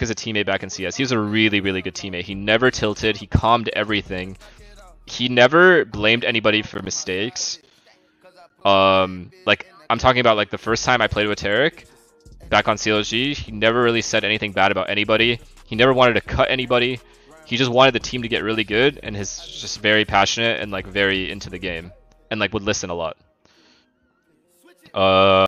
as a teammate back in CS. He was a really, really good teammate. He never tilted. He calmed everything. He never blamed anybody for mistakes. Um, like I'm talking about like the first time I played with Tarik back on CLG, he never really said anything bad about anybody. He never wanted to cut anybody. He just wanted the team to get really good, and he's just very passionate and like very into the game, and like would listen a lot. Uh.